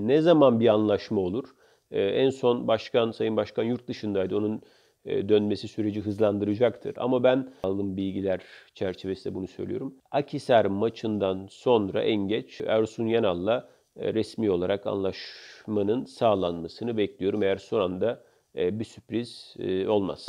Ne zaman bir anlaşma olur? Ee, en son başkan, Sayın Başkan yurt dışındaydı. Onun e, dönmesi süreci hızlandıracaktır. Ama ben aldığım bilgiler çerçevesinde bunu söylüyorum. Akisar maçından sonra en geç Ersun Yanal'la e, resmi olarak anlaşmanın sağlanmasını bekliyorum. Eğer son anda e, bir sürpriz e, olmaz.